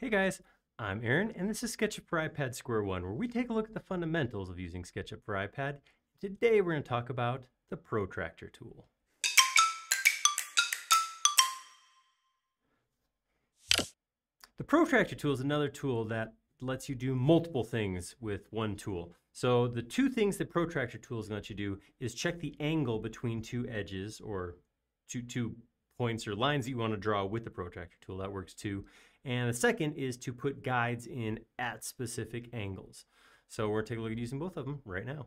Hey guys, I'm Aaron, and this is SketchUp for iPad Square One, where we take a look at the fundamentals of using SketchUp for iPad. Today we're going to talk about the Protractor tool. The Protractor tool is another tool that lets you do multiple things with one tool. So the two things that Protractor tool is going to let you do is check the angle between two edges or two, two points or lines that you want to draw with the Protractor tool. That works too. And the second is to put guides in at specific angles. So we're to take a look at using both of them right now.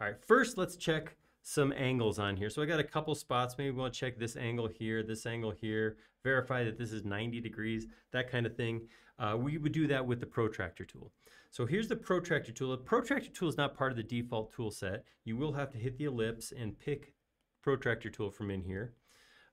All right, first let's check some angles on here. So I got a couple spots. Maybe we want to check this angle here, this angle here, verify that this is 90 degrees, that kind of thing. Uh, we would do that with the protractor tool. So here's the protractor tool. The protractor tool is not part of the default tool set. You will have to hit the ellipse and pick protractor tool from in here.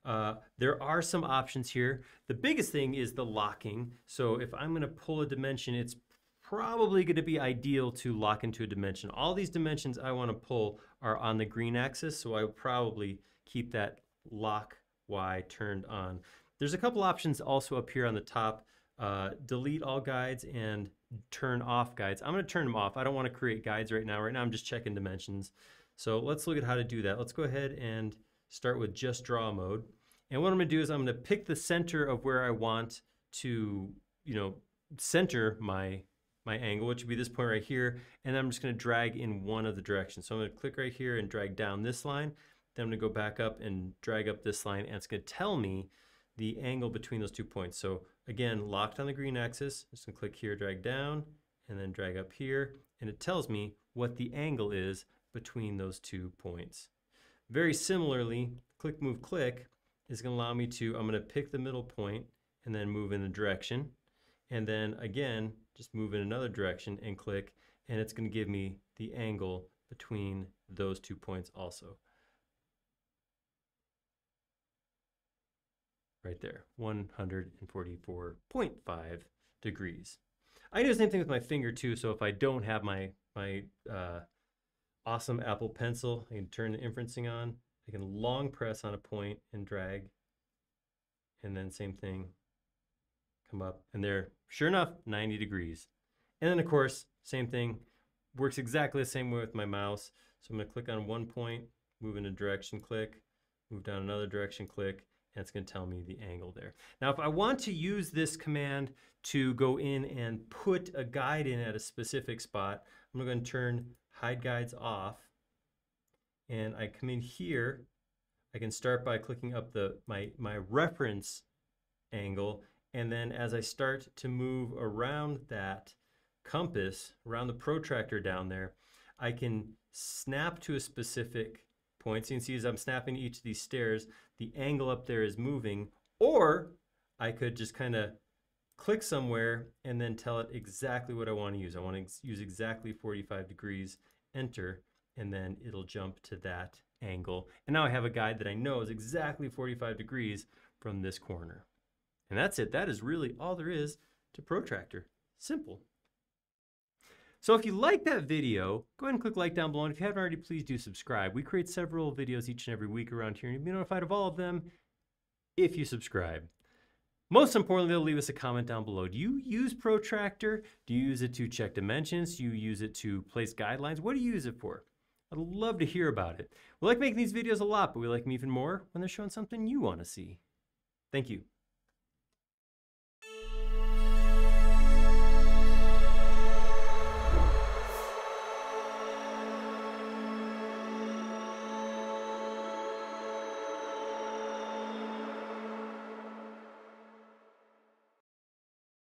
Uh, there are some options here. The biggest thing is the locking. So if I'm going to pull a dimension, it's probably going to be ideal to lock into a dimension. All these dimensions I want to pull are on the green axis, so I will probably keep that lock Y turned on. There's a couple options also up here on the top. Uh, delete all guides and turn off guides. I'm going to turn them off. I don't want to create guides right now. Right now I'm just checking dimensions. So let's look at how to do that. Let's go ahead and start with just draw mode. And what I'm going to do is I'm going to pick the center of where I want to, you know, center my my angle, which would be this point right here, and I'm just going to drag in one of the directions. So I'm going to click right here and drag down this line. Then I'm going to go back up and drag up this line, and it's going to tell me the angle between those two points. So again, locked on the green axis, I'm just to click here, drag down, and then drag up here, and it tells me what the angle is between those two points. Very similarly, click, move, click, is going to allow me to, I'm going to pick the middle point and then move in a direction. And then again, just move in another direction and click, and it's going to give me the angle between those two points also. Right there, 144.5 degrees. I do the same thing with my finger too, so if I don't have my, my uh, awesome Apple Pencil, I can turn the inferencing on, I can long press on a point and drag. And then same thing, come up. And there, sure enough, 90 degrees. And then of course, same thing, works exactly the same way with my mouse. So I'm gonna click on one point, move in a direction, click, move down another direction, click, it's gonna tell me the angle there. Now, if I want to use this command to go in and put a guide in at a specific spot, I'm gonna turn hide guides off and I come in here, I can start by clicking up the my, my reference angle, and then as I start to move around that compass, around the protractor down there, I can snap to a specific point. So you can see as I'm snapping each of these stairs, the angle up there is moving, or I could just kind of click somewhere and then tell it exactly what I want to use. I want to use exactly 45 degrees, enter, and then it'll jump to that angle. And now I have a guide that I know is exactly 45 degrees from this corner. And that's it. That is really all there is to Protractor. Simple. So if you like that video, go ahead and click like down below. And if you haven't already, please do subscribe. We create several videos each and every week around here, and you'll be notified of all of them if you subscribe. Most importantly, they'll leave us a comment down below. Do you use Protractor? Do you use it to check dimensions? Do you use it to place guidelines? What do you use it for? I'd love to hear about it. We like making these videos a lot, but we like them even more when they're showing something you want to see. Thank you.